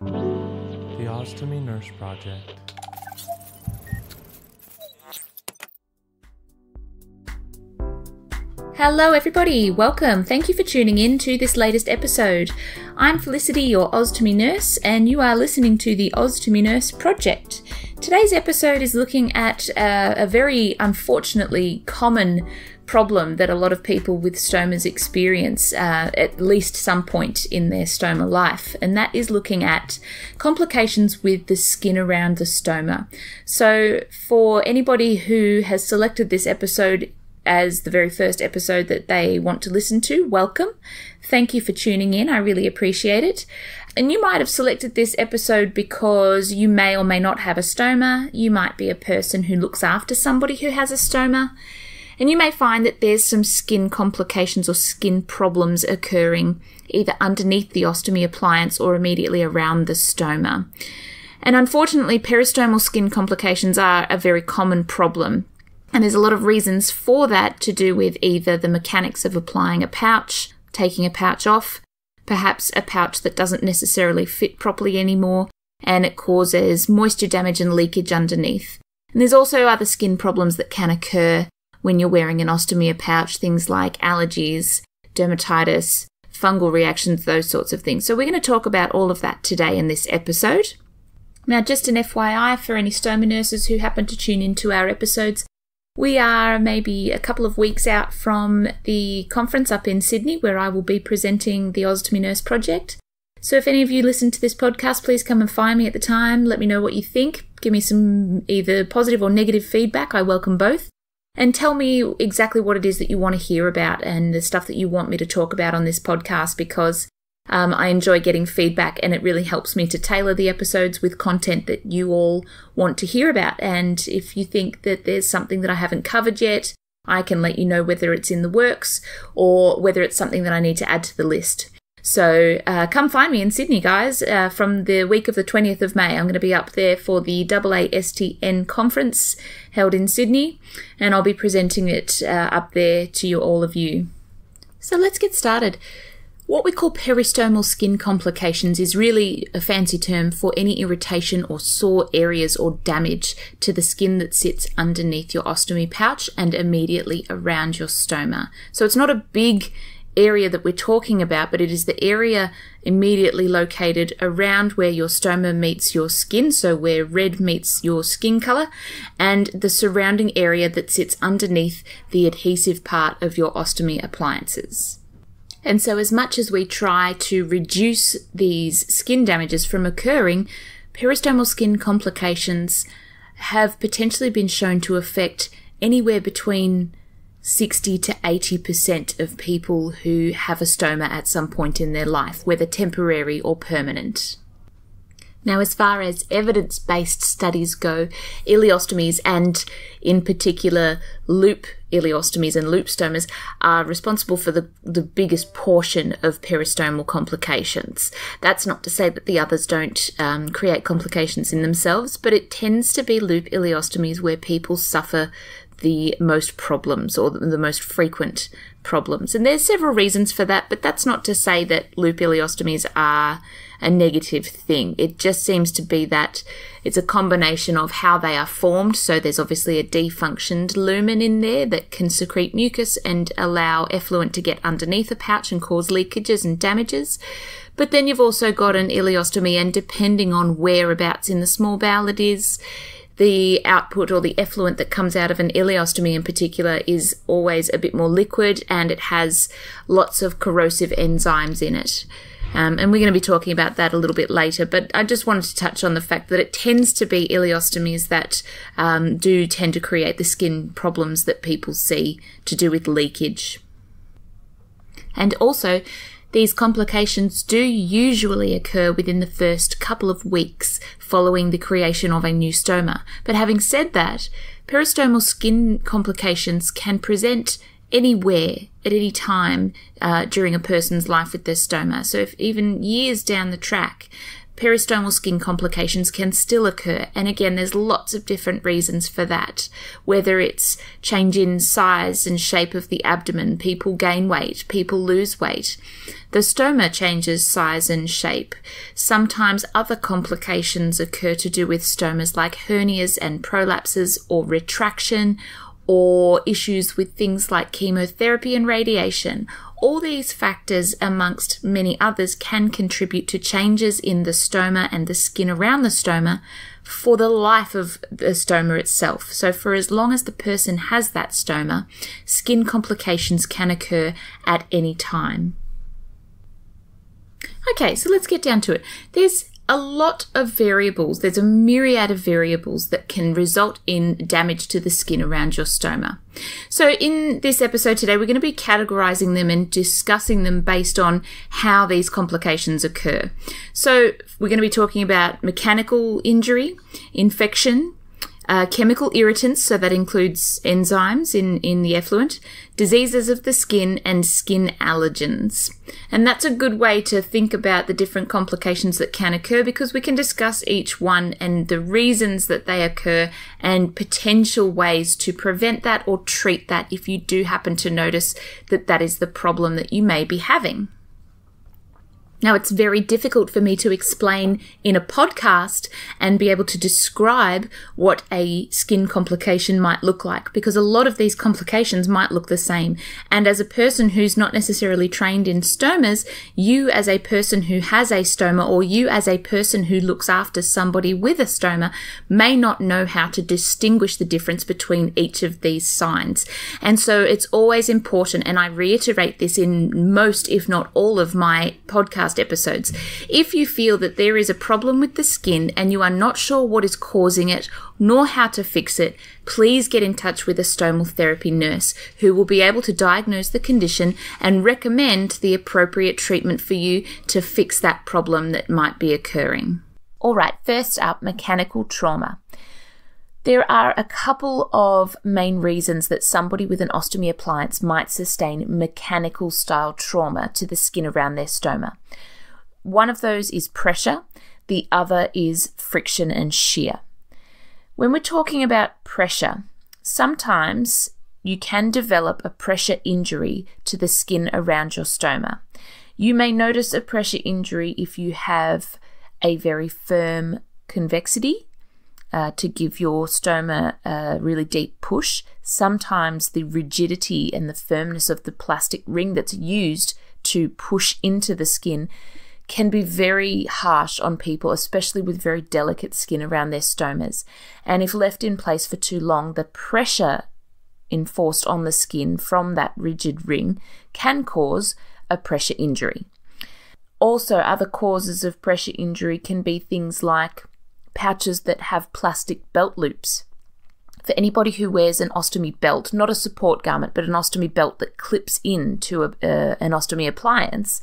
The OZtomy Nurse Project. Hello, everybody. Welcome. Thank you for tuning in to this latest episode. I'm Felicity, your Ostomy nurse, and you are listening to the OZtomy Nurse Project. Today's episode is looking at uh, a very unfortunately common problem that a lot of people with stomas experience uh, at least some point in their stoma life, and that is looking at complications with the skin around the stoma. So, for anybody who has selected this episode as the very first episode that they want to listen to, welcome. Thank you for tuning in. I really appreciate it. And you might have selected this episode because you may or may not have a stoma. You might be a person who looks after somebody who has a stoma. And you may find that there's some skin complications or skin problems occurring either underneath the ostomy appliance or immediately around the stoma. And unfortunately, peristomal skin complications are a very common problem. And there's a lot of reasons for that to do with either the mechanics of applying a pouch, taking a pouch off, perhaps a pouch that doesn't necessarily fit properly anymore, and it causes moisture damage and leakage underneath. And there's also other skin problems that can occur when you're wearing an ostomy pouch, things like allergies, dermatitis, fungal reactions, those sorts of things. So we're going to talk about all of that today in this episode. Now, just an FYI for any stoma nurses who happen to tune into our episodes, we are maybe a couple of weeks out from the conference up in Sydney where I will be presenting the OZtomy Nurse Project. So if any of you listen to this podcast, please come and find me at the time. Let me know what you think. Give me some either positive or negative feedback. I welcome both. And tell me exactly what it is that you want to hear about and the stuff that you want me to talk about on this podcast because um, I enjoy getting feedback and it really helps me to tailor the episodes with content that you all want to hear about. And if you think that there's something that I haven't covered yet, I can let you know whether it's in the works or whether it's something that I need to add to the list. So uh, come find me in Sydney, guys, uh, from the week of the 20th of May. I'm going to be up there for the AASTN conference held in Sydney, and I'll be presenting it uh, up there to you, all of you. So let's get started. What we call peristomal skin complications is really a fancy term for any irritation or sore areas or damage to the skin that sits underneath your ostomy pouch and immediately around your stoma. So it's not a big area that we're talking about, but it is the area immediately located around where your stoma meets your skin, so where red meets your skin color, and the surrounding area that sits underneath the adhesive part of your ostomy appliances. And so, as much as we try to reduce these skin damages from occurring, peristomal skin complications have potentially been shown to affect anywhere between 60 to 80% of people who have a stoma at some point in their life, whether temporary or permanent. Now, as far as evidence based studies go, ileostomies and in particular loop ileostomies and loop stomas are responsible for the, the biggest portion of peristomal complications. That's not to say that the others don't um, create complications in themselves, but it tends to be loop ileostomies where people suffer the most problems or the most frequent problems. And there's several reasons for that, but that's not to say that loop ileostomies are a negative thing. It just seems to be that it's a combination of how they are formed. So there's obviously a defunctioned lumen in there that can secrete mucus and allow effluent to get underneath a pouch and cause leakages and damages. But then you've also got an ileostomy, and depending on whereabouts in the small bowel it is, the output or the effluent that comes out of an ileostomy in particular is always a bit more liquid and it has lots of corrosive enzymes in it. Um, and we're going to be talking about that a little bit later, but I just wanted to touch on the fact that it tends to be ileostomies that um, do tend to create the skin problems that people see to do with leakage. And also, these complications do usually occur within the first couple of weeks following the creation of a new stoma. But having said that, peristomal skin complications can present anywhere at any time uh, during a person's life with their stoma. So, if even years down the track, peristomal skin complications can still occur. And again, there's lots of different reasons for that. Whether it's change in size and shape of the abdomen, people gain weight, people lose weight. The stoma changes size and shape. Sometimes other complications occur to do with stomas like hernias and prolapses or retraction or issues with things like chemotherapy and radiation all these factors, amongst many others, can contribute to changes in the stoma and the skin around the stoma for the life of the stoma itself. So, for as long as the person has that stoma, skin complications can occur at any time. Okay, so let's get down to it. There's a lot of variables. There's a myriad of variables that can result in damage to the skin around your stoma. So, in this episode today, we're going to be categorizing them and discussing them based on how these complications occur. So, we're going to be talking about mechanical injury, infection, uh, chemical irritants, so that includes enzymes in, in the effluent, diseases of the skin, and skin allergens. And that's a good way to think about the different complications that can occur because we can discuss each one and the reasons that they occur and potential ways to prevent that or treat that if you do happen to notice that that is the problem that you may be having. Now, it's very difficult for me to explain in a podcast and be able to describe what a skin complication might look like because a lot of these complications might look the same. And as a person who's not necessarily trained in stomas, you as a person who has a stoma or you as a person who looks after somebody with a stoma may not know how to distinguish the difference between each of these signs. And so it's always important, and I reiterate this in most, if not all, of my podcasts episodes. If you feel that there is a problem with the skin and you are not sure what is causing it nor how to fix it, please get in touch with a stomal therapy nurse who will be able to diagnose the condition and recommend the appropriate treatment for you to fix that problem that might be occurring. All right, first up, mechanical trauma. There are a couple of main reasons that somebody with an ostomy appliance might sustain mechanical style trauma to the skin around their stoma. One of those is pressure, the other is friction and shear. When we're talking about pressure, sometimes you can develop a pressure injury to the skin around your stoma. You may notice a pressure injury if you have a very firm convexity uh, to give your stoma a really deep push. Sometimes the rigidity and the firmness of the plastic ring that's used to push into the skin can be very harsh on people, especially with very delicate skin around their stomas. And if left in place for too long, the pressure enforced on the skin from that rigid ring can cause a pressure injury. Also, other causes of pressure injury can be things like pouches that have plastic belt loops. For anybody who wears an ostomy belt, not a support garment, but an ostomy belt that clips into a, uh, an ostomy appliance,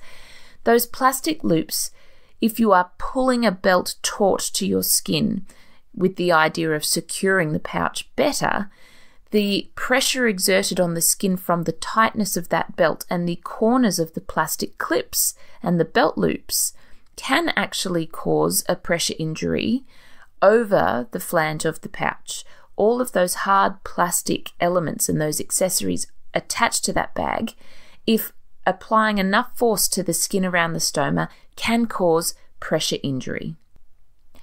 those plastic loops, if you are pulling a belt taut to your skin with the idea of securing the pouch better, the pressure exerted on the skin from the tightness of that belt and the corners of the plastic clips and the belt loops can actually cause a pressure injury over the flange of the pouch. All of those hard plastic elements and those accessories attached to that bag, if applying enough force to the skin around the stoma, can cause pressure injury.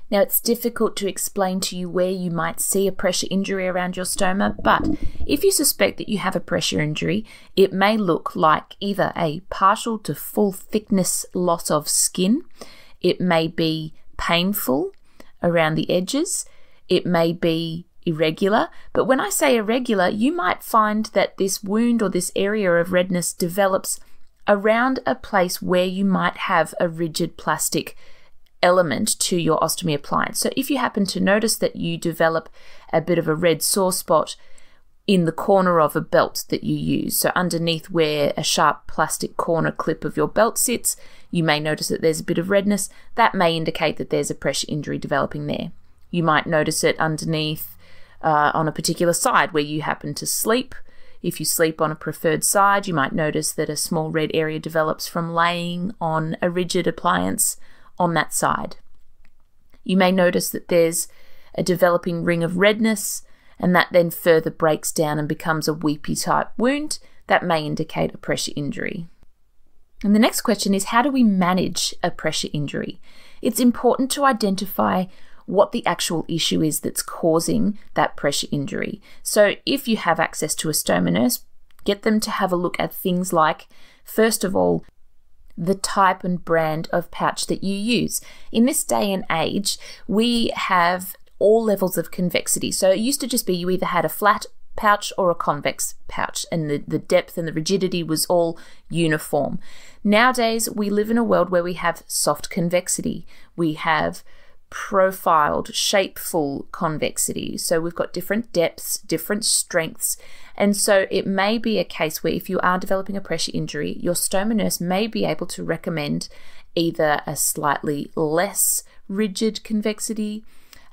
Now, it's difficult to explain to you where you might see a pressure injury around your stoma, but if you suspect that you have a pressure injury, it may look like either a partial to full thickness loss of skin, it may be painful around the edges, it may be irregular, but when I say irregular, you might find that this wound or this area of redness develops around a place where you might have a rigid plastic element to your ostomy appliance. So if you happen to notice that you develop a bit of a red sore spot in the corner of a belt that you use, so underneath where a sharp plastic corner clip of your belt sits, you may notice that there's a bit of redness. That may indicate that there's a pressure injury developing there. You might notice it underneath uh, on a particular side where you happen to sleep. If you sleep on a preferred side, you might notice that a small red area develops from laying on a rigid appliance on that side. You may notice that there's a developing ring of redness, and that then further breaks down and becomes a weepy type wound. That may indicate a pressure injury. And the next question is how do we manage a pressure injury? It's important to identify what the actual issue is that's causing that pressure injury. So, if you have access to a stoma nurse, get them to have a look at things like, first of all, the type and brand of pouch that you use. In this day and age, we have all levels of convexity. So it used to just be you either had a flat pouch or a convex pouch, and the, the depth and the rigidity was all uniform. Nowadays, we live in a world where we have soft convexity. We have profiled, shapeful convexity. So we've got different depths, different strengths. And so it may be a case where if you are developing a pressure injury, your stoma nurse may be able to recommend either a slightly less rigid convexity,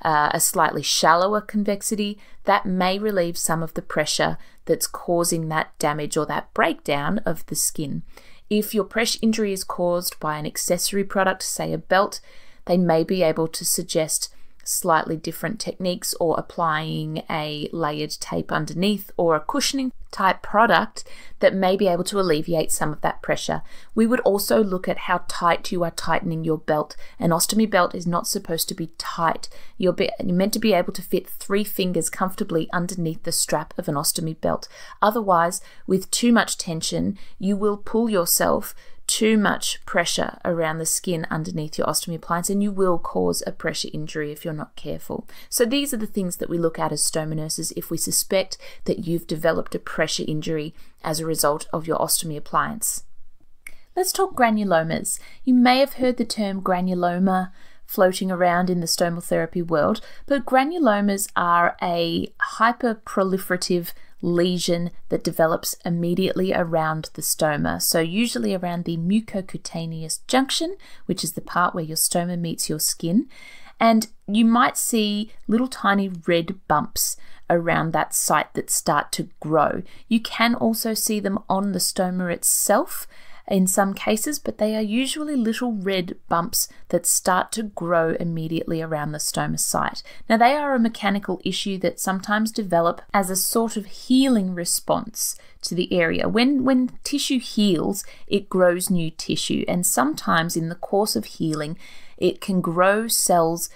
uh, a slightly shallower convexity, that may relieve some of the pressure that's causing that damage or that breakdown of the skin. If your pressure injury is caused by an accessory product, say a belt, they may be able to suggest slightly different techniques or applying a layered tape underneath or a cushioning type product that may be able to alleviate some of that pressure. We would also look at how tight you are tightening your belt. An ostomy belt is not supposed to be tight. You're, be, you're meant to be able to fit three fingers comfortably underneath the strap of an ostomy belt. Otherwise, with too much tension, you will pull yourself too much pressure around the skin underneath your ostomy appliance and you will cause a pressure injury if you're not careful. So these are the things that we look at as stoma nurses if we suspect that you've developed a pressure injury as a result of your ostomy appliance. Let's talk granulomas. You may have heard the term granuloma floating around in the stomal therapy world, but granulomas are a hyperproliferative lesion that develops immediately around the stoma. So, usually around the mucocutaneous junction, which is the part where your stoma meets your skin. And you might see little tiny red bumps around that site that start to grow. You can also see them on the stoma itself in some cases, but they are usually little red bumps that start to grow immediately around the stoma site. Now, they are a mechanical issue that sometimes develop as a sort of healing response to the area. When, when tissue heals, it grows new tissue, and sometimes in the course of healing, it can grow cells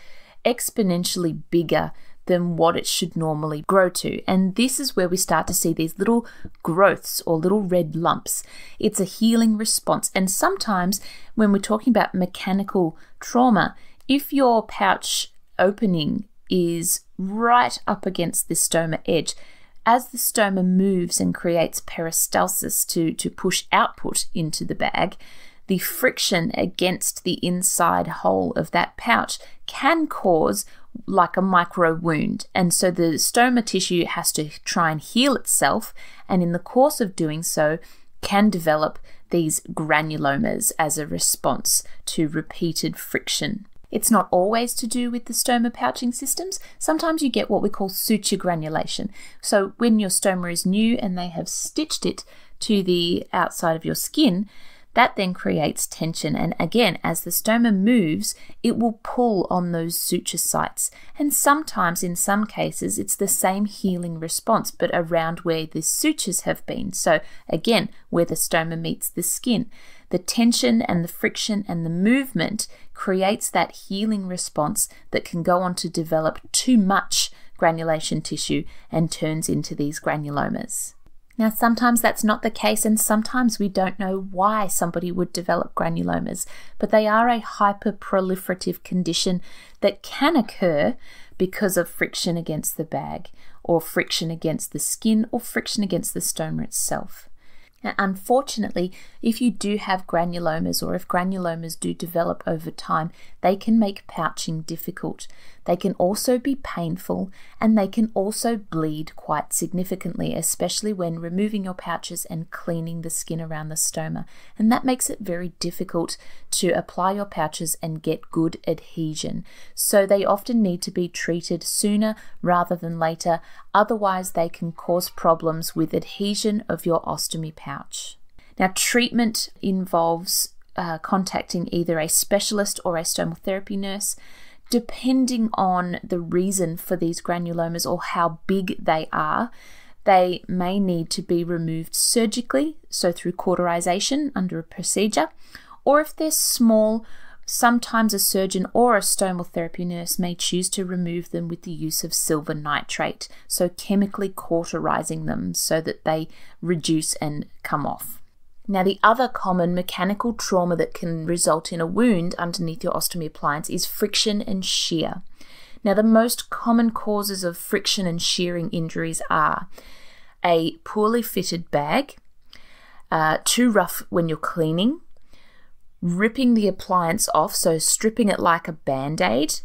exponentially bigger than what it should normally grow to. And this is where we start to see these little growths or little red lumps. It's a healing response. And sometimes when we're talking about mechanical trauma, if your pouch opening is right up against the stoma edge, as the stoma moves and creates peristalsis to, to push output into the bag, the friction against the inside hole of that pouch can cause like a micro wound. And so the stoma tissue has to try and heal itself, and in the course of doing so, can develop these granulomas as a response to repeated friction. It's not always to do with the stoma pouching systems. Sometimes you get what we call suture granulation. So when your stoma is new and they have stitched it to the outside of your skin, that then creates tension, and again, as the stoma moves, it will pull on those suture sites. And sometimes, in some cases, it's the same healing response, but around where the sutures have been. So, again, where the stoma meets the skin. The tension and the friction and the movement creates that healing response that can go on to develop too much granulation tissue and turns into these granulomas. Now, sometimes that's not the case, and sometimes we don't know why somebody would develop granulomas, but they are a hyperproliferative condition that can occur because of friction against the bag, or friction against the skin, or friction against the stoma itself. Unfortunately, if you do have granulomas or if granulomas do develop over time, they can make pouching difficult. They can also be painful and they can also bleed quite significantly, especially when removing your pouches and cleaning the skin around the stoma. And that makes it very difficult to apply your pouches and get good adhesion. So they often need to be treated sooner rather than later, Otherwise, they can cause problems with adhesion of your ostomy pouch. Now, treatment involves uh, contacting either a specialist or a stomal therapy nurse, depending on the reason for these granulomas or how big they are. They may need to be removed surgically, so through cauterization under a procedure, or if they're small, sometimes a surgeon or a stomal therapy nurse may choose to remove them with the use of silver nitrate, so chemically cauterizing them so that they reduce and come off. Now, the other common mechanical trauma that can result in a wound underneath your ostomy appliance is friction and shear. Now, the most common causes of friction and shearing injuries are a poorly fitted bag, uh, too rough when you're cleaning, ripping the appliance off, so stripping it like a band aid,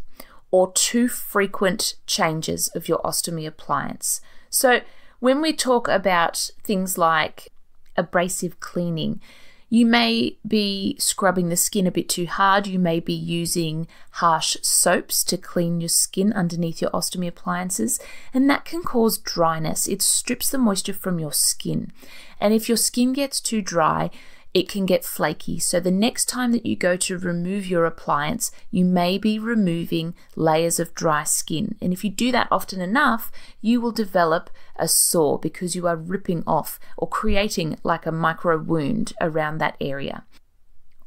or too frequent changes of your ostomy appliance. So, when we talk about things like abrasive cleaning. You may be scrubbing the skin a bit too hard. You may be using harsh soaps to clean your skin underneath your ostomy appliances, and that can cause dryness. It strips the moisture from your skin. And if your skin gets too dry, it can get flaky. So the next time that you go to remove your appliance, you may be removing layers of dry skin. And if you do that often enough, you will develop a sore because you are ripping off or creating like a micro wound around that area.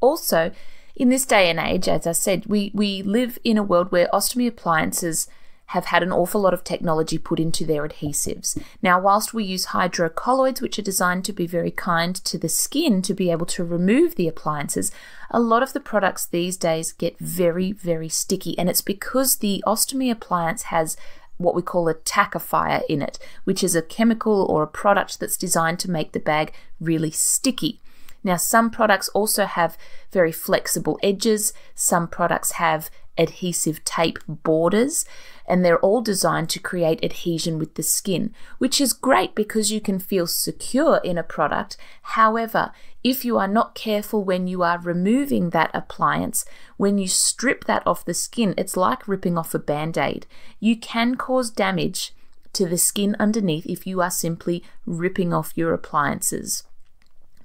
Also, in this day and age, as I said, we, we live in a world where ostomy appliances have had an awful lot of technology put into their adhesives. Now, whilst we use hydrocolloids, which are designed to be very kind to the skin to be able to remove the appliances, a lot of the products these days get very, very sticky. And it's because the ostomy appliance has what we call a tackifier in it, which is a chemical or a product that's designed to make the bag really sticky. Now, some products also have very flexible edges, some products have adhesive tape borders, and they're all designed to create adhesion with the skin, which is great because you can feel secure in a product. However, if you are not careful when you are removing that appliance, when you strip that off the skin, it's like ripping off a band aid. You can cause damage to the skin underneath if you are simply ripping off your appliances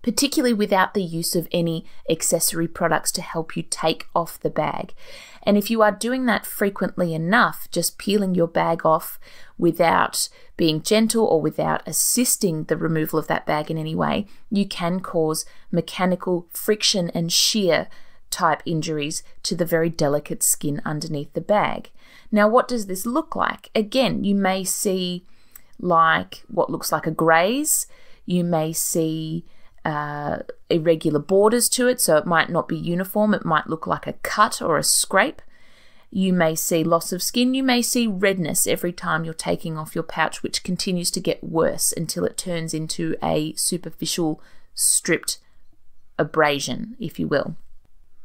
particularly without the use of any accessory products to help you take off the bag. And if you are doing that frequently enough, just peeling your bag off without being gentle or without assisting the removal of that bag in any way, you can cause mechanical friction and shear type injuries to the very delicate skin underneath the bag. Now, what does this look like? Again, you may see like what looks like a graze, you may see uh, irregular borders to it, so it might not be uniform. It might look like a cut or a scrape. You may see loss of skin. You may see redness every time you're taking off your pouch, which continues to get worse until it turns into a superficial stripped abrasion, if you will.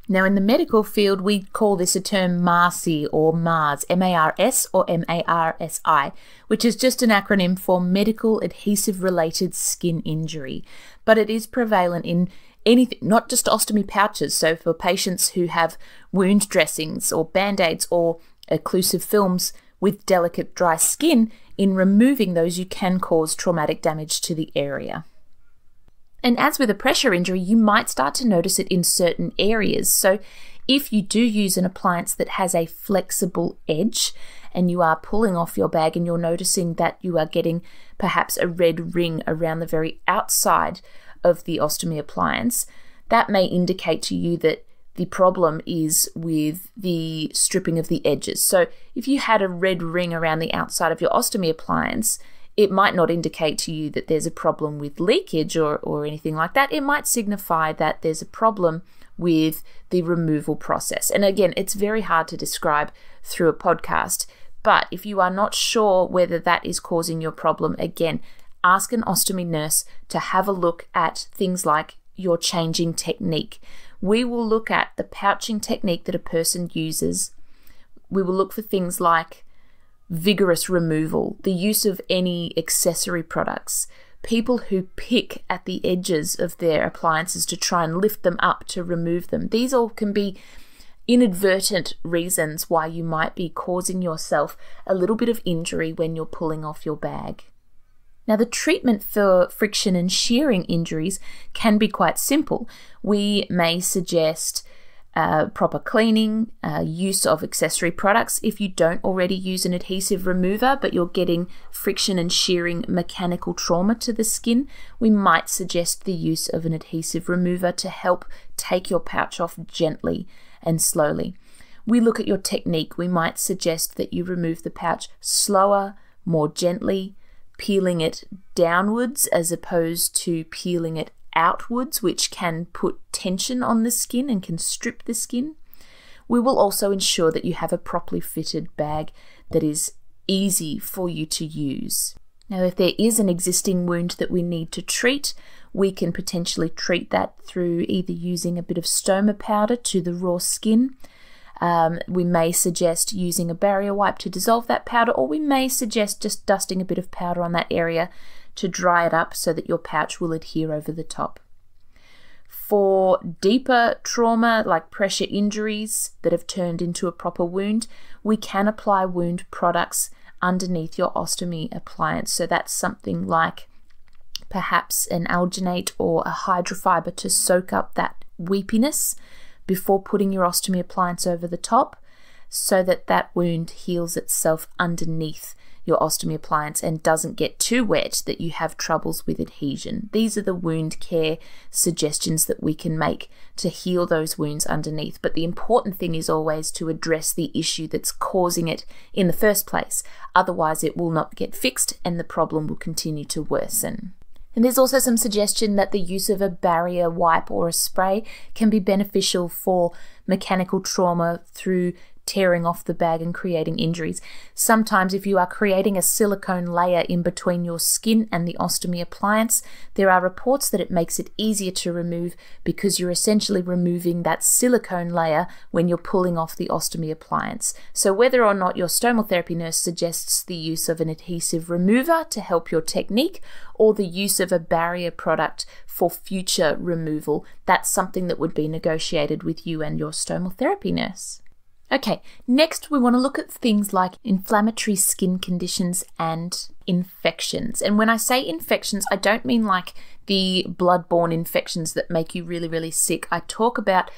Now, in the medical field, we call this a term MARSI or MARS, M A R S or M A R S I, which is just an acronym for Medical Adhesive Related Skin Injury. But it is prevalent in anything, not just ostomy pouches. So, for patients who have wound dressings or band aids or occlusive films with delicate dry skin, in removing those, you can cause traumatic damage to the area. And as with a pressure injury, you might start to notice it in certain areas. So, if you do use an appliance that has a flexible edge and you are pulling off your bag and you're noticing that you are getting perhaps a red ring around the very outside of the ostomy appliance, that may indicate to you that the problem is with the stripping of the edges. So, if you had a red ring around the outside of your ostomy appliance, it might not indicate to you that there's a problem with leakage or, or anything like that. It might signify that there's a problem with the removal process. And again, it's very hard to describe through a podcast. But if you are not sure whether that is causing your problem, again, ask an ostomy nurse to have a look at things like your changing technique. We will look at the pouching technique that a person uses. We will look for things like vigorous removal, the use of any accessory products, people who pick at the edges of their appliances to try and lift them up to remove them. These all can be inadvertent reasons why you might be causing yourself a little bit of injury when you're pulling off your bag. Now, the treatment for friction and shearing injuries can be quite simple. We may suggest uh, proper cleaning, uh, use of accessory products. If you don't already use an adhesive remover, but you're getting friction and shearing mechanical trauma to the skin, we might suggest the use of an adhesive remover to help take your pouch off gently and slowly. We look at your technique. We might suggest that you remove the pouch slower, more gently, peeling it downwards as opposed to peeling it outwards, which can put tension on the skin and can strip the skin. We will also ensure that you have a properly fitted bag that is easy for you to use. Now, if there is an existing wound that we need to treat, we can potentially treat that through either using a bit of stoma powder to the raw skin. Um, we may suggest using a barrier wipe to dissolve that powder, or we may suggest just dusting a bit of powder on that area to dry it up so that your pouch will adhere over the top. For deeper trauma like pressure injuries that have turned into a proper wound, we can apply wound products underneath your ostomy appliance. So that's something like perhaps an alginate or a hydrofiber to soak up that weepiness before putting your ostomy appliance over the top so that that wound heals itself underneath your ostomy appliance and doesn't get too wet that you have troubles with adhesion. These are the wound care suggestions that we can make to heal those wounds underneath. But the important thing is always to address the issue that's causing it in the first place. Otherwise, it will not get fixed and the problem will continue to worsen. And there's also some suggestion that the use of a barrier wipe or a spray can be beneficial for mechanical trauma through tearing off the bag and creating injuries. Sometimes, if you are creating a silicone layer in between your skin and the ostomy appliance, there are reports that it makes it easier to remove because you're essentially removing that silicone layer when you're pulling off the ostomy appliance. So, whether or not your stomal therapy nurse suggests the use of an adhesive remover to help your technique or the use of a barrier product for future removal, that's something that would be negotiated with you and your stomal therapy nurse. Okay, next we want to look at things like inflammatory skin conditions and infections. And when I say infections, I don't mean like the blood-borne infections that make you really, really sick. I talk about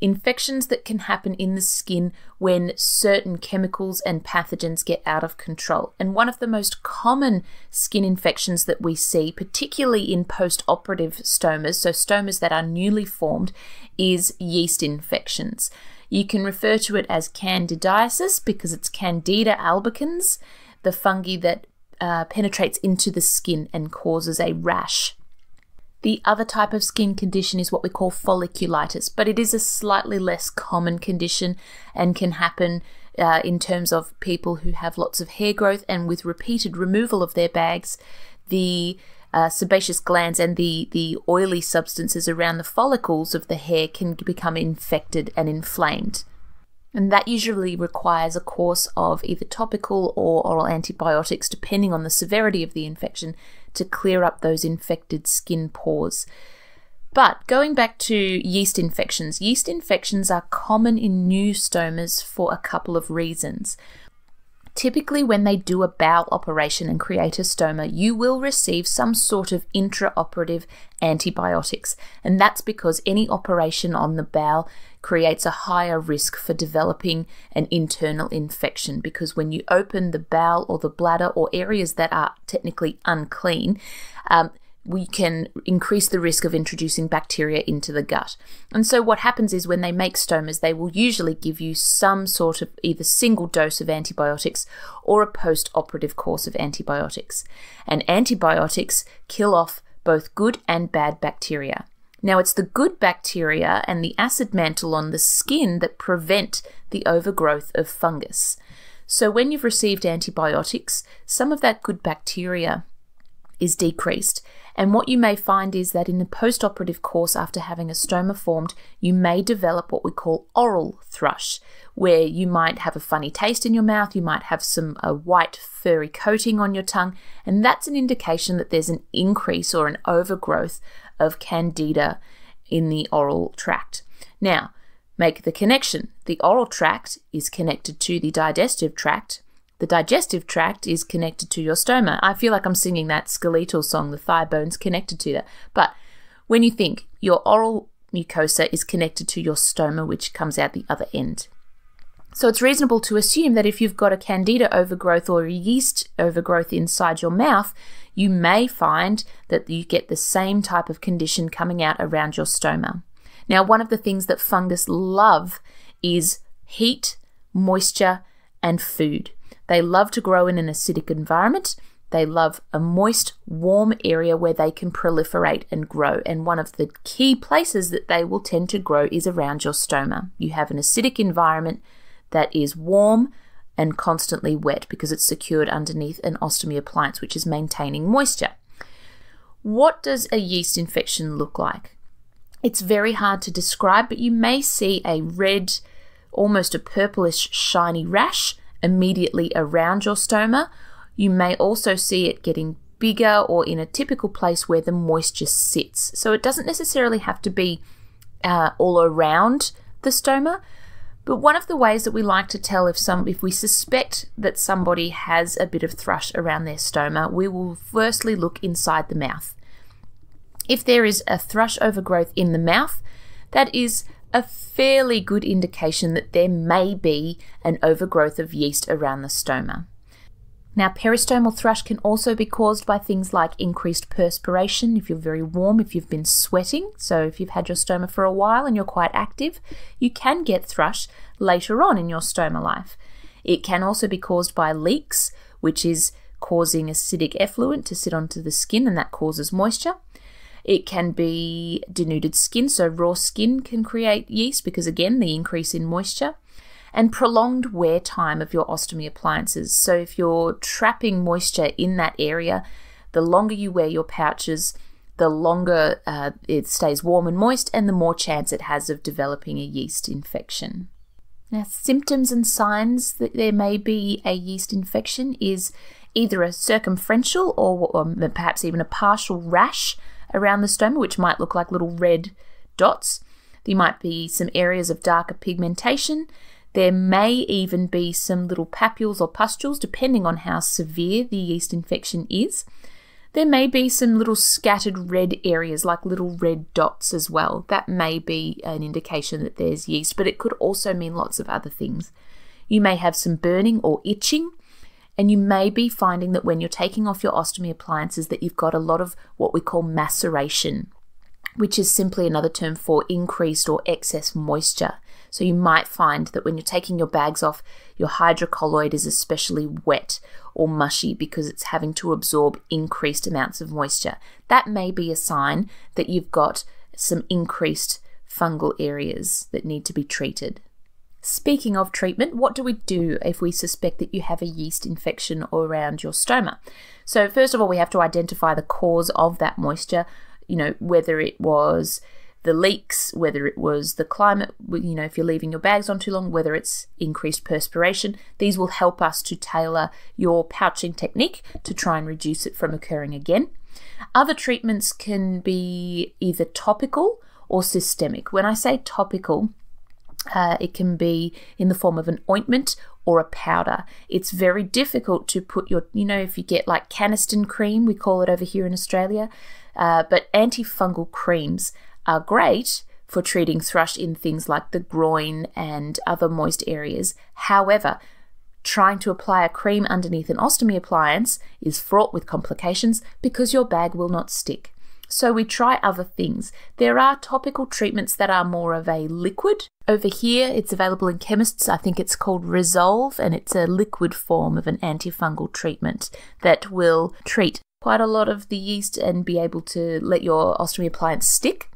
infections that can happen in the skin when certain chemicals and pathogens get out of control. And one of the most common skin infections that we see, particularly in post operative stomas, so stomas that are newly formed, is yeast infections. You can refer to it as candidiasis because it's Candida albicans, the fungi that uh, penetrates into the skin and causes a rash. The other type of skin condition is what we call folliculitis, but it is a slightly less common condition and can happen uh, in terms of people who have lots of hair growth and with repeated removal of their bags, the uh, sebaceous glands and the, the oily substances around the follicles of the hair can become infected and inflamed. And that usually requires a course of either topical or oral antibiotics, depending on the severity of the infection, to clear up those infected skin pores. But going back to yeast infections, yeast infections are common in new stomas for a couple of reasons. Typically, when they do a bowel operation and create a stoma, you will receive some sort of intraoperative antibiotics. And that's because any operation on the bowel creates a higher risk for developing an internal infection. Because when you open the bowel or the bladder or areas that are technically unclean, um, we can increase the risk of introducing bacteria into the gut. And so, what happens is when they make stomas, they will usually give you some sort of either single dose of antibiotics or a post operative course of antibiotics. And antibiotics kill off both good and bad bacteria. Now, it's the good bacteria and the acid mantle on the skin that prevent the overgrowth of fungus. So, when you've received antibiotics, some of that good bacteria is decreased and what you may find is that in the post operative course after having a stoma formed, you may develop what we call oral thrush, where you might have a funny taste in your mouth, you might have some a white furry coating on your tongue, and that's an indication that there's an increase or an overgrowth of candida in the oral tract. Now, make the connection. The oral tract is connected to the digestive tract. The digestive tract is connected to your stoma. I feel like I'm singing that skeletal song, the thigh bone's connected to that. But when you think your oral mucosa is connected to your stoma, which comes out the other end. So it's reasonable to assume that if you've got a candida overgrowth or a yeast overgrowth inside your mouth, you may find that you get the same type of condition coming out around your stoma. Now, one of the things that fungus love is heat, moisture, and food. They love to grow in an acidic environment. They love a moist, warm area where they can proliferate and grow. And one of the key places that they will tend to grow is around your stoma. You have an acidic environment that is warm and constantly wet because it's secured underneath an ostomy appliance, which is maintaining moisture. What does a yeast infection look like? It's very hard to describe, but you may see a red, almost a purplish, shiny rash immediately around your stoma. You may also see it getting bigger or in a typical place where the moisture sits. So it doesn't necessarily have to be uh, all around the stoma. But one of the ways that we like to tell if some if we suspect that somebody has a bit of thrush around their stoma, we will firstly look inside the mouth. If there is a thrush overgrowth in the mouth, that is a fairly good indication that there may be an overgrowth of yeast around the stoma. Now, peristomal thrush can also be caused by things like increased perspiration if you're very warm, if you've been sweating. So, if you've had your stoma for a while and you're quite active, you can get thrush later on in your stoma life. It can also be caused by leaks, which is causing acidic effluent to sit onto the skin and that causes moisture. It can be denuded skin, so raw skin can create yeast because, again, the increase in moisture. And prolonged wear time of your ostomy appliances. So, if you're trapping moisture in that area, the longer you wear your pouches, the longer uh, it stays warm and moist, and the more chance it has of developing a yeast infection. Now, symptoms and signs that there may be a yeast infection is either a circumferential or, or perhaps even a partial rash around the stoma, which might look like little red dots. There might be some areas of darker pigmentation. There may even be some little papules or pustules, depending on how severe the yeast infection is. There may be some little scattered red areas, like little red dots as well. That may be an indication that there's yeast, but it could also mean lots of other things. You may have some burning or itching and you may be finding that when you're taking off your ostomy appliances that you've got a lot of what we call maceration, which is simply another term for increased or excess moisture. So you might find that when you're taking your bags off, your hydrocolloid is especially wet or mushy because it's having to absorb increased amounts of moisture. That may be a sign that you've got some increased fungal areas that need to be treated. Speaking of treatment, what do we do if we suspect that you have a yeast infection around your stoma? So, first of all, we have to identify the cause of that moisture, you know, whether it was the leaks, whether it was the climate, you know, if you're leaving your bags on too long, whether it's increased perspiration. These will help us to tailor your pouching technique to try and reduce it from occurring again. Other treatments can be either topical or systemic. When I say topical, uh, it can be in the form of an ointment or a powder. It's very difficult to put your, you know, if you get like Canesten cream, we call it over here in Australia, uh, but antifungal creams are great for treating thrush in things like the groin and other moist areas. However, trying to apply a cream underneath an ostomy appliance is fraught with complications because your bag will not stick. So we try other things. There are topical treatments that are more of a liquid. Over here, it's available in chemists. I think it's called Resolve, and it's a liquid form of an antifungal treatment that will treat quite a lot of the yeast and be able to let your ostomy appliance stick.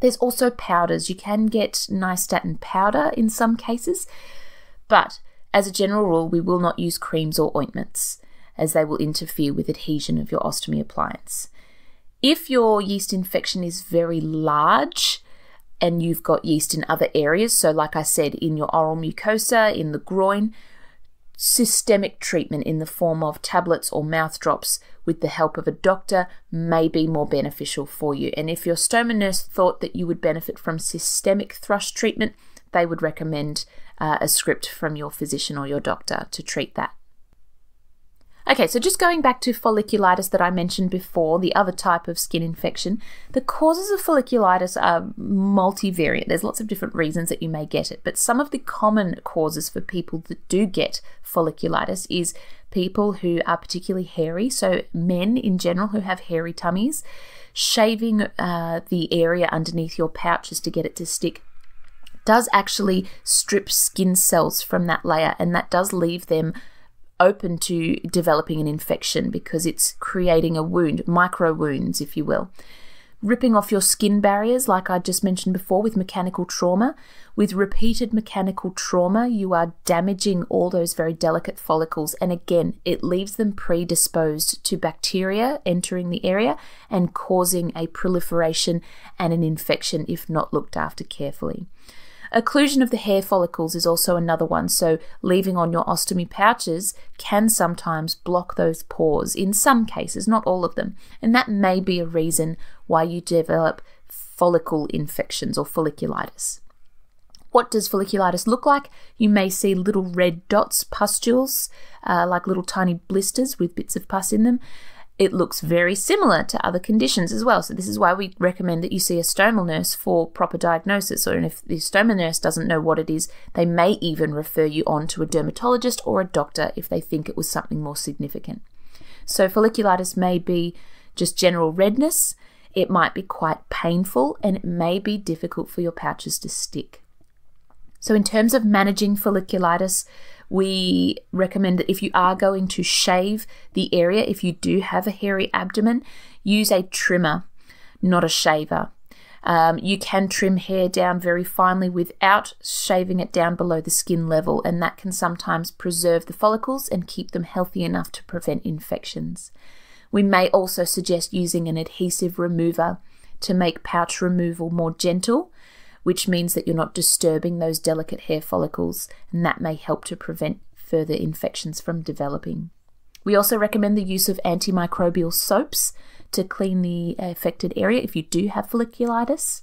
There's also powders. You can get nystatin powder in some cases, but as a general rule, we will not use creams or ointments as they will interfere with adhesion of your ostomy appliance. If your yeast infection is very large and you've got yeast in other areas, so like I said, in your oral mucosa, in the groin, systemic treatment in the form of tablets or mouth drops with the help of a doctor may be more beneficial for you. And if your stoma nurse thought that you would benefit from systemic thrush treatment, they would recommend uh, a script from your physician or your doctor to treat that. Okay, so just going back to folliculitis that I mentioned before, the other type of skin infection, the causes of folliculitis are multivariate. There's lots of different reasons that you may get it, but some of the common causes for people that do get folliculitis is people who are particularly hairy, so men in general who have hairy tummies, shaving uh, the area underneath your pouches to get it to stick does actually strip skin cells from that layer, and that does leave them open to developing an infection because it's creating a wound, micro wounds, if you will. Ripping off your skin barriers, like I just mentioned before, with mechanical trauma. With repeated mechanical trauma, you are damaging all those very delicate follicles, and again, it leaves them predisposed to bacteria entering the area and causing a proliferation and an infection if not looked after carefully. Occlusion of the hair follicles is also another one, so leaving on your ostomy pouches can sometimes block those pores in some cases, not all of them, and that may be a reason why you develop follicle infections or folliculitis. What does folliculitis look like? You may see little red dots, pustules, uh, like little tiny blisters with bits of pus in them it looks very similar to other conditions as well. So, this is why we recommend that you see a stomal nurse for proper diagnosis. Or if the stomal nurse doesn't know what it is, they may even refer you on to a dermatologist or a doctor if they think it was something more significant. So, folliculitis may be just general redness, it might be quite painful, and it may be difficult for your pouches to stick. So, in terms of managing folliculitis, we recommend that if you are going to shave the area, if you do have a hairy abdomen, use a trimmer, not a shaver. Um, you can trim hair down very finely without shaving it down below the skin level, and that can sometimes preserve the follicles and keep them healthy enough to prevent infections. We may also suggest using an adhesive remover to make pouch removal more gentle which means that you're not disturbing those delicate hair follicles, and that may help to prevent further infections from developing. We also recommend the use of antimicrobial soaps to clean the affected area if you do have folliculitis.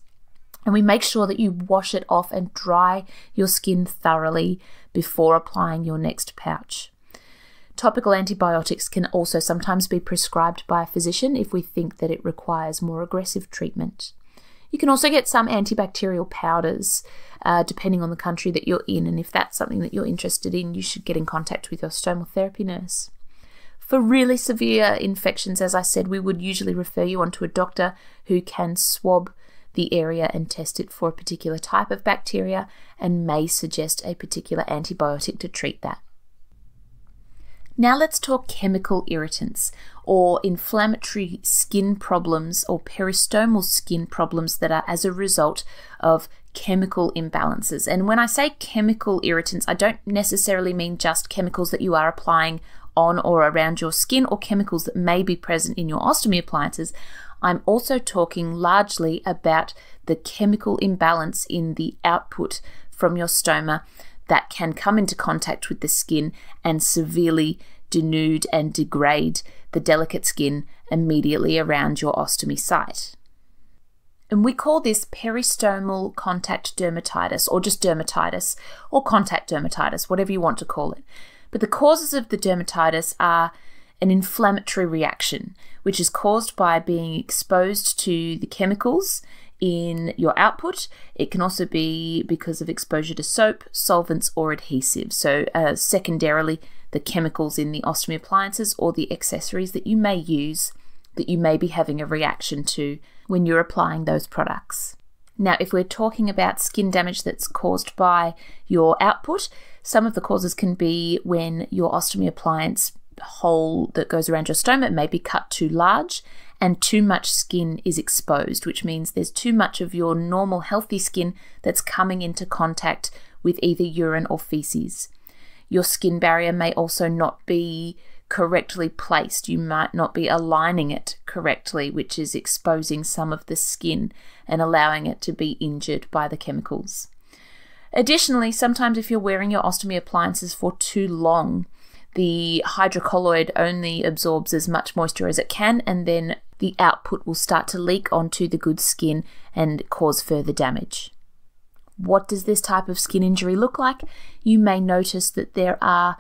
And we make sure that you wash it off and dry your skin thoroughly before applying your next pouch. Topical antibiotics can also sometimes be prescribed by a physician if we think that it requires more aggressive treatment. You can also get some antibacterial powders uh, depending on the country that you're in, and if that's something that you're interested in, you should get in contact with your stomal therapy nurse. For really severe infections, as I said, we would usually refer you on to a doctor who can swab the area and test it for a particular type of bacteria and may suggest a particular antibiotic to treat that. Now let's talk chemical irritants or inflammatory skin problems or peristomal skin problems that are as a result of chemical imbalances. And when I say chemical irritants, I don't necessarily mean just chemicals that you are applying on or around your skin or chemicals that may be present in your ostomy appliances. I'm also talking largely about the chemical imbalance in the output from your stoma that can come into contact with the skin and severely denude and degrade the delicate skin immediately around your ostomy site. And we call this peristomal contact dermatitis, or just dermatitis, or contact dermatitis, whatever you want to call it. But the causes of the dermatitis are an inflammatory reaction, which is caused by being exposed to the chemicals in your output. It can also be because of exposure to soap, solvents, or adhesives. So, uh, secondarily, the chemicals in the ostomy appliances or the accessories that you may use that you may be having a reaction to when you're applying those products. Now, if we're talking about skin damage that's caused by your output, some of the causes can be when your ostomy appliance hole that goes around your stoma may be cut too large and too much skin is exposed, which means there's too much of your normal healthy skin that's coming into contact with either urine or feces. Your skin barrier may also not be correctly placed. You might not be aligning it correctly, which is exposing some of the skin and allowing it to be injured by the chemicals. Additionally, sometimes if you're wearing your ostomy appliances for too long, the hydrocolloid only absorbs as much moisture as it can, and then the output will start to leak onto the good skin and cause further damage. What does this type of skin injury look like? You may notice that there are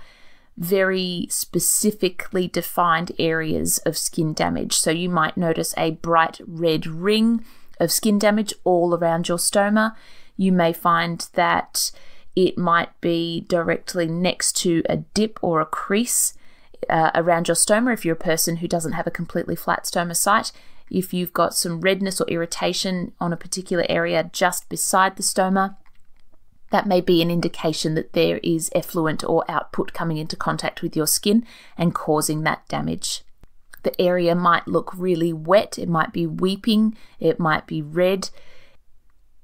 very specifically defined areas of skin damage. So you might notice a bright red ring of skin damage all around your stoma. You may find that it might be directly next to a dip or a crease uh, around your stoma if you're a person who doesn't have a completely flat stoma site. If you've got some redness or irritation on a particular area just beside the stoma, that may be an indication that there is effluent or output coming into contact with your skin and causing that damage. The area might look really wet, it might be weeping, it might be red,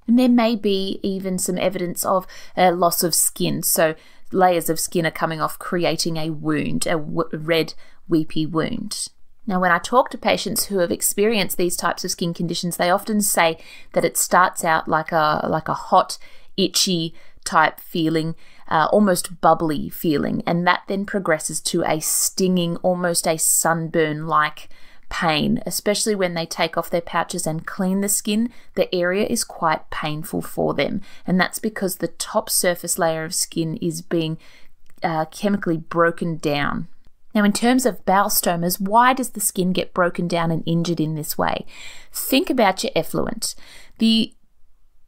and there may be even some evidence of a loss of skin. So, layers of skin are coming off, creating a wound, a red, weepy wound. Now, when I talk to patients who have experienced these types of skin conditions, they often say that it starts out like a like a hot, itchy type feeling, uh, almost bubbly feeling, and that then progresses to a stinging, almost a sunburn like pain, especially when they take off their pouches and clean the skin. The area is quite painful for them, and that's because the top surface layer of skin is being uh, chemically broken down. Now, in terms of bowel stomas, why does the skin get broken down and injured in this way? Think about your effluent. The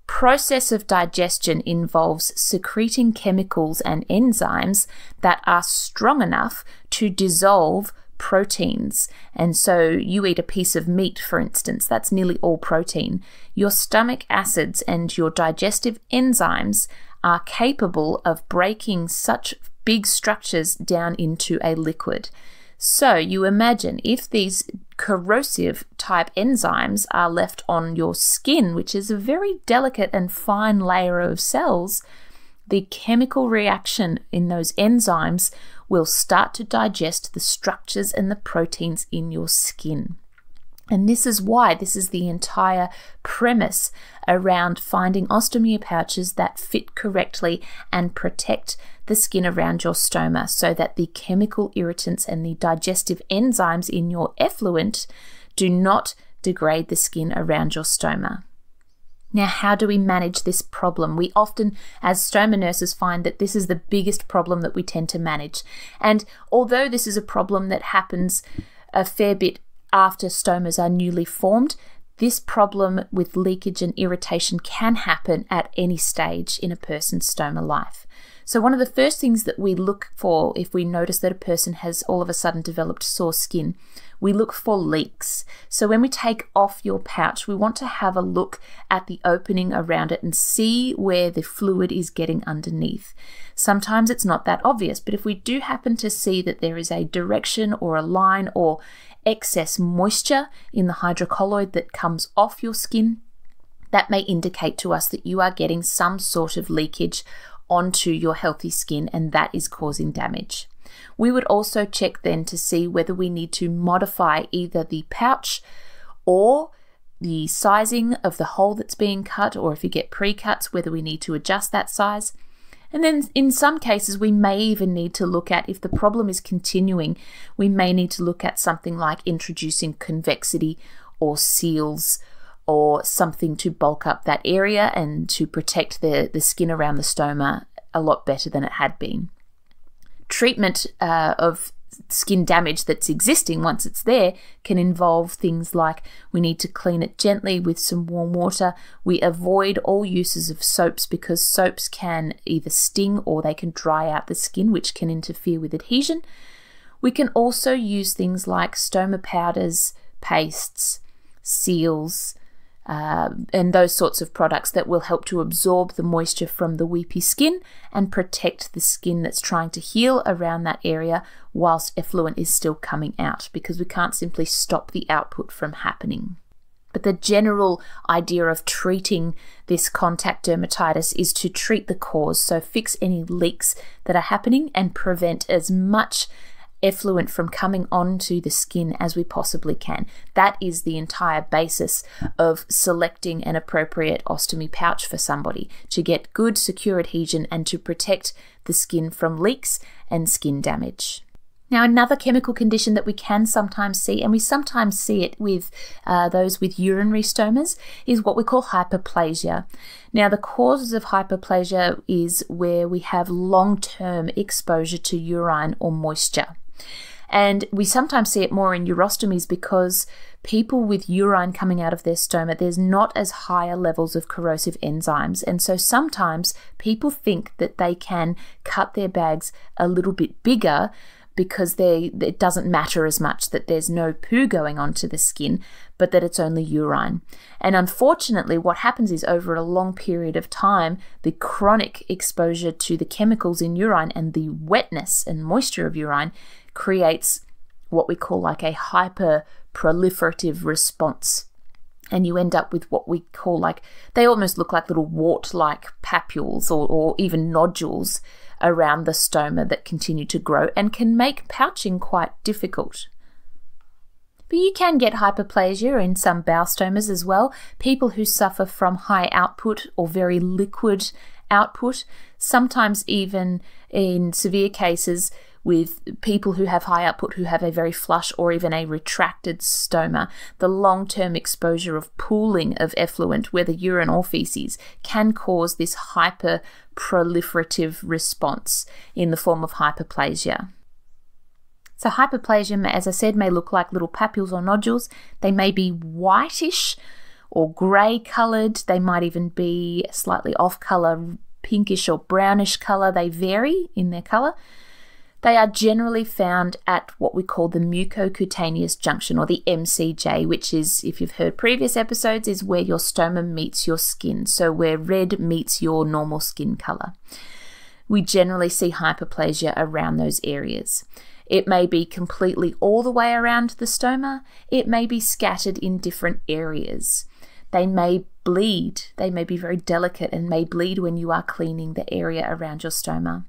process of digestion involves secreting chemicals and enzymes that are strong enough to dissolve proteins. And so you eat a piece of meat, for instance, that's nearly all protein. Your stomach acids and your digestive enzymes are capable of breaking such big structures down into a liquid. So you imagine if these corrosive type enzymes are left on your skin, which is a very delicate and fine layer of cells, the chemical reaction in those enzymes will start to digest the structures and the proteins in your skin. And this is why this is the entire premise around finding ostomy pouches that fit correctly and protect the skin around your stoma so that the chemical irritants and the digestive enzymes in your effluent do not degrade the skin around your stoma. Now, how do we manage this problem? We often, as stoma nurses, find that this is the biggest problem that we tend to manage. And although this is a problem that happens a fair bit after stomas are newly formed, this problem with leakage and irritation can happen at any stage in a person's stoma life. So, one of the first things that we look for if we notice that a person has all of a sudden developed sore skin, we look for leaks. So, when we take off your pouch, we want to have a look at the opening around it and see where the fluid is getting underneath. Sometimes it's not that obvious, but if we do happen to see that there is a direction or a line or excess moisture in the hydrocolloid that comes off your skin, that may indicate to us that you are getting some sort of leakage onto your healthy skin and that is causing damage. We would also check then to see whether we need to modify either the pouch or the sizing of the hole that's being cut, or if you get pre cuts, whether we need to adjust that size. And then in some cases, we may even need to look at if the problem is continuing, we may need to look at something like introducing convexity or seals or something to bulk up that area and to protect the, the skin around the stoma a lot better than it had been. Treatment uh, of skin damage that's existing once it's there can involve things like we need to clean it gently with some warm water. We avoid all uses of soaps because soaps can either sting or they can dry out the skin, which can interfere with adhesion. We can also use things like stoma powders, pastes, seals, uh, and those sorts of products that will help to absorb the moisture from the weepy skin and protect the skin that's trying to heal around that area whilst effluent is still coming out because we can't simply stop the output from happening. But the general idea of treating this contact dermatitis is to treat the cause, so fix any leaks that are happening and prevent as much effluent from coming onto the skin as we possibly can. That is the entire basis of selecting an appropriate ostomy pouch for somebody to get good, secure adhesion and to protect the skin from leaks and skin damage. Now, another chemical condition that we can sometimes see, and we sometimes see it with uh, those with urinary stomas, is what we call hyperplasia. Now, the causes of hyperplasia is where we have long term exposure to urine or moisture. And we sometimes see it more in urostomies because people with urine coming out of their stoma, there's not as higher levels of corrosive enzymes. And so sometimes people think that they can cut their bags a little bit bigger because they it doesn't matter as much that there's no poo going onto the skin, but that it's only urine. And unfortunately, what happens is over a long period of time, the chronic exposure to the chemicals in urine and the wetness and moisture of urine creates what we call like a hyper proliferative response and you end up with what we call like they almost look like little wart like papules or, or even nodules around the stoma that continue to grow and can make pouching quite difficult. But you can get hyperplasia in some bowel stomas as well. People who suffer from high output or very liquid output, sometimes even in severe cases, with people who have high output who have a very flush or even a retracted stoma, the long term exposure of pooling of effluent, whether urine or feces, can cause this hyperproliferative response in the form of hyperplasia. So, hyperplasia, as I said, may look like little papules or nodules. They may be whitish or grey coloured. They might even be slightly off colour, pinkish or brownish colour. They vary in their colour. They are generally found at what we call the mucocutaneous junction or the MCJ, which is, if you've heard previous episodes, is where your stoma meets your skin. So where red meets your normal skin color. We generally see hyperplasia around those areas. It may be completely all the way around the stoma, it may be scattered in different areas. They may bleed, they may be very delicate and may bleed when you are cleaning the area around your stoma.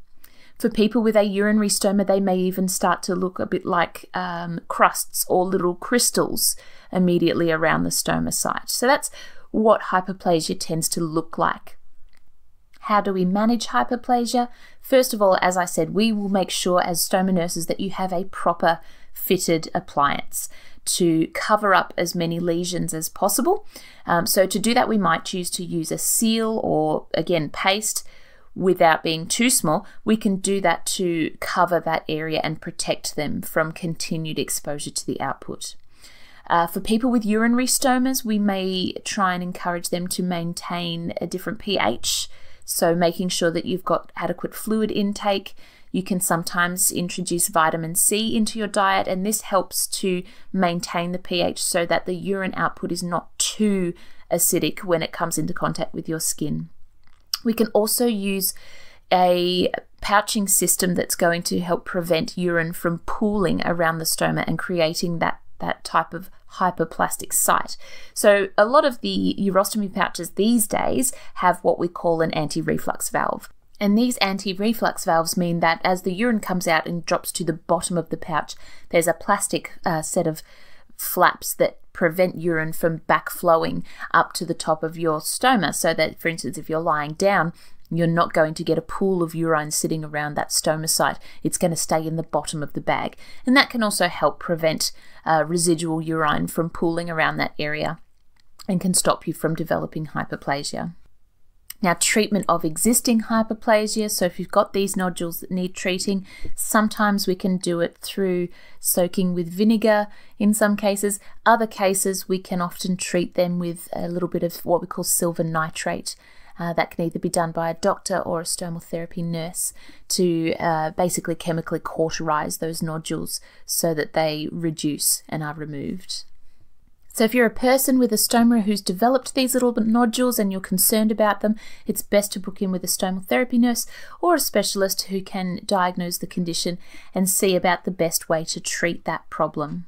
For people with a urinary stoma, they may even start to look a bit like um, crusts or little crystals immediately around the stoma site. So that's what hyperplasia tends to look like. How do we manage hyperplasia? First of all, as I said, we will make sure as stoma nurses that you have a proper fitted appliance to cover up as many lesions as possible. Um, so, to do that, we might choose to use a seal or again paste without being too small, we can do that to cover that area and protect them from continued exposure to the output. Uh, for people with urinary stomas, we may try and encourage them to maintain a different pH, so making sure that you've got adequate fluid intake. You can sometimes introduce vitamin C into your diet, and this helps to maintain the pH so that the urine output is not too acidic when it comes into contact with your skin. We can also use a pouching system that's going to help prevent urine from pooling around the stoma and creating that, that type of hyperplastic site. So, a lot of the urostomy pouches these days have what we call an anti reflux valve. And these anti reflux valves mean that as the urine comes out and drops to the bottom of the pouch, there's a plastic uh, set of flaps that prevent urine from backflowing up to the top of your stoma. So that, for instance, if you're lying down, you're not going to get a pool of urine sitting around that stoma site. It's going to stay in the bottom of the bag. And that can also help prevent uh, residual urine from pooling around that area and can stop you from developing hyperplasia. Now, treatment of existing hyperplasia. So, if you've got these nodules that need treating, sometimes we can do it through soaking with vinegar in some cases. Other cases, we can often treat them with a little bit of what we call silver nitrate. Uh, that can either be done by a doctor or a stomal therapy nurse to uh, basically chemically cauterize those nodules so that they reduce and are removed. So, if you're a person with a stoma who's developed these little nodules and you're concerned about them, it's best to book in with a stomal therapy nurse or a specialist who can diagnose the condition and see about the best way to treat that problem.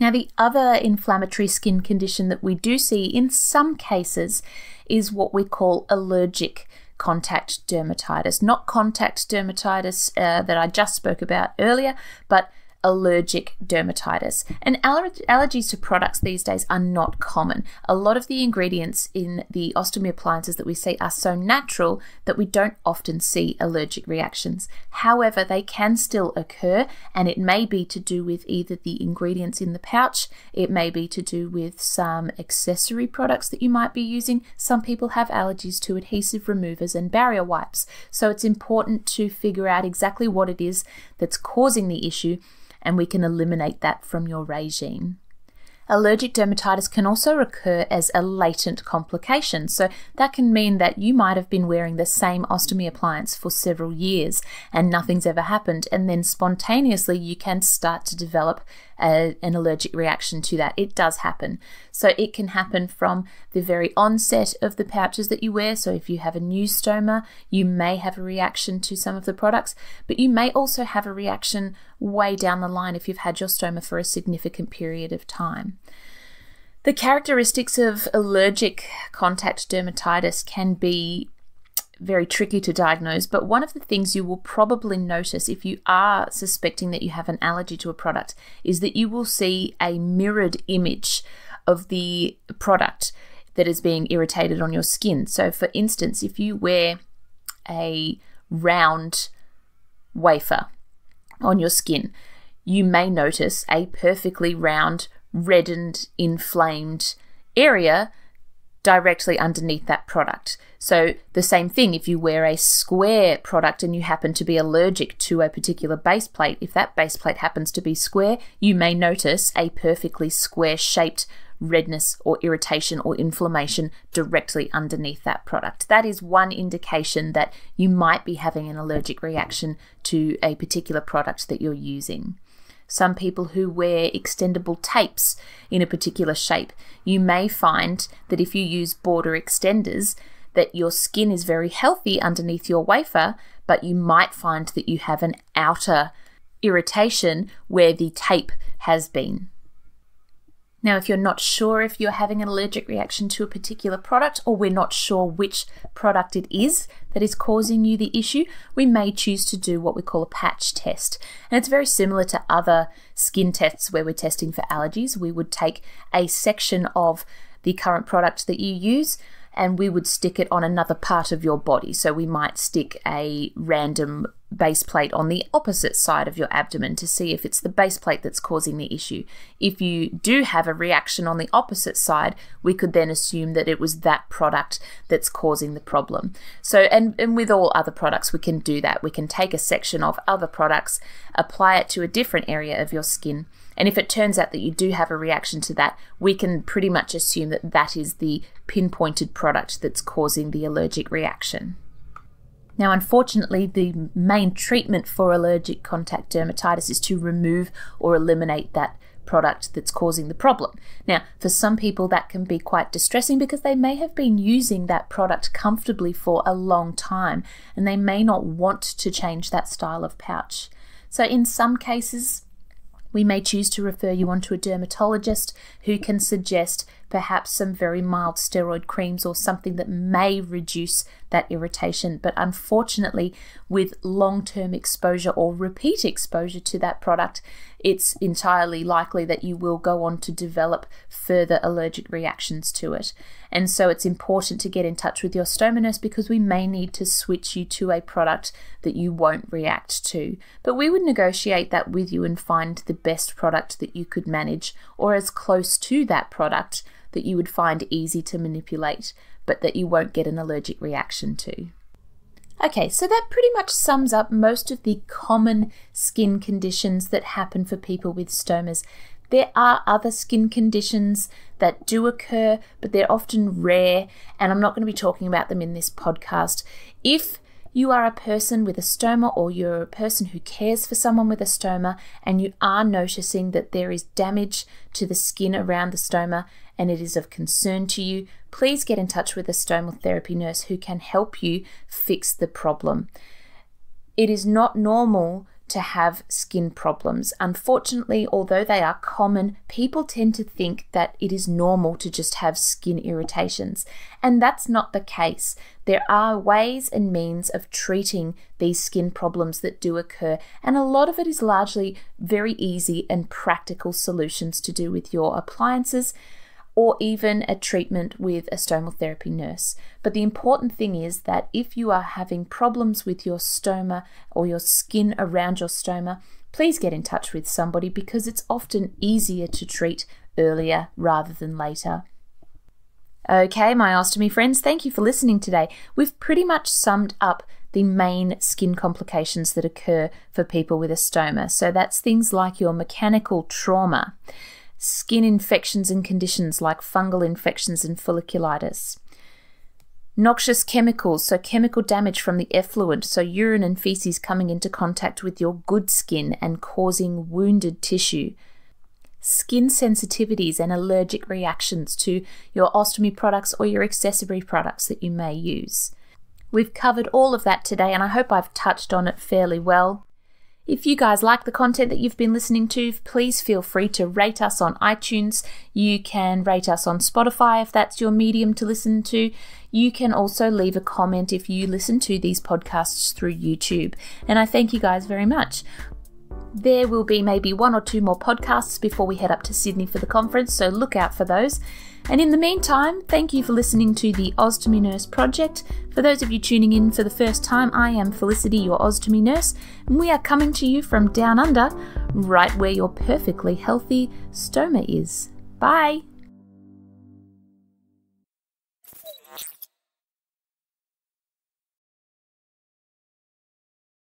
Now, the other inflammatory skin condition that we do see in some cases is what we call allergic contact dermatitis. Not contact dermatitis uh, that I just spoke about earlier, but allergic dermatitis. And aller- allergies to products these days are not common. A lot of the ingredients in the ostomy appliances that we see are so natural that we don't often see allergic reactions. However, they can still occur, and it may be to do with either the ingredients in the pouch, it may be to do with some accessory products that you might be using. Some people have allergies to adhesive removers and barrier wipes, so it's important to figure out exactly what it is that's causing the issue and we can eliminate that from your regime. Allergic dermatitis can also occur as a latent complication. So, that can mean that you might have been wearing the same ostomy appliance for several years and nothing's ever happened. And then spontaneously, you can start to develop a, an allergic reaction to that. It does happen. So, it can happen from the very onset of the pouches that you wear. So, if you have a new stoma, you may have a reaction to some of the products, but you may also have a reaction way down the line if you've had your stoma for a significant period of time. The characteristics of allergic contact dermatitis can be very tricky to diagnose, but one of the things you will probably notice if you are suspecting that you have an allergy to a product is that you will see a mirrored image of the product that is being irritated on your skin. So, for instance, if you wear a round wafer on your skin, you may notice a perfectly round, reddened, inflamed area directly underneath that product. So, the same thing if you wear a square product and you happen to be allergic to a particular base plate, if that base plate happens to be square, you may notice a perfectly square shaped redness or irritation or inflammation directly underneath that product. That is one indication that you might be having an allergic reaction to a particular product that you're using. Some people who wear extendable tapes in a particular shape, you may find that if you use border extenders, that your skin is very healthy underneath your wafer, but you might find that you have an outer irritation where the tape has been. Now, if you're not sure if you're having an allergic reaction to a particular product or we're not sure which product it is that is causing you the issue, we may choose to do what we call a patch test. And it's very similar to other skin tests where we're testing for allergies. We would take a section of the current product that you use and we would stick it on another part of your body. So we might stick a random base plate on the opposite side of your abdomen to see if it's the base plate that's causing the issue. If you do have a reaction on the opposite side, we could then assume that it was that product that's causing the problem. So, and, and with all other products, we can do that. We can take a section of other products, apply it to a different area of your skin. And if it turns out that you do have a reaction to that, we can pretty much assume that that is the pinpointed product that's causing the allergic reaction. Now, unfortunately, the main treatment for allergic contact dermatitis is to remove or eliminate that product that's causing the problem. Now, for some people, that can be quite distressing because they may have been using that product comfortably for a long time and they may not want to change that style of pouch. So, in some cases, we may choose to refer you on to a dermatologist who can suggest perhaps some very mild steroid creams or something that may reduce that irritation. But unfortunately, with long term exposure or repeat exposure to that product, it's entirely likely that you will go on to develop further allergic reactions to it. And so it's important to get in touch with your stoma nurse because we may need to switch you to a product that you won't react to. But we would negotiate that with you and find the best product that you could manage or as close to that product that you would find easy to manipulate, but that you won't get an allergic reaction to. Okay, so that pretty much sums up most of the common skin conditions that happen for people with stomas. There are other skin conditions that do occur, but they're often rare, and I'm not going to be talking about them in this podcast. If you are a person with a stoma or you're a person who cares for someone with a stoma and you are noticing that there is damage to the skin around the stoma and it is of concern to you, please get in touch with a stomal therapy nurse who can help you fix the problem. It is not normal to have skin problems. Unfortunately, although they are common, people tend to think that it is normal to just have skin irritations. And that's not the case. There are ways and means of treating these skin problems that do occur, and a lot of it is largely very easy and practical solutions to do with your appliances or even a treatment with a stomal therapy nurse. But the important thing is that if you are having problems with your stoma or your skin around your stoma, please get in touch with somebody because it's often easier to treat earlier rather than later. Okay, my ostomy friends, thank you for listening today. We've pretty much summed up the main skin complications that occur for people with a stoma. So that's things like your mechanical trauma, skin infections and conditions like fungal infections and folliculitis, noxious chemicals, so chemical damage from the effluent, so urine and feces coming into contact with your good skin and causing wounded tissue skin sensitivities and allergic reactions to your ostomy products or your accessory products that you may use. We've covered all of that today, and I hope I've touched on it fairly well. If you guys like the content that you've been listening to, please feel free to rate us on iTunes. You can rate us on Spotify if that's your medium to listen to. You can also leave a comment if you listen to these podcasts through YouTube. And I thank you guys very much. There will be maybe one or two more podcasts before we head up to Sydney for the conference, so look out for those. And in the meantime, thank you for listening to the OZtomy Nurse Project. For those of you tuning in for the first time, I am Felicity, your OZtomy Nurse, and we are coming to you from down under, right where your perfectly healthy stoma is. Bye!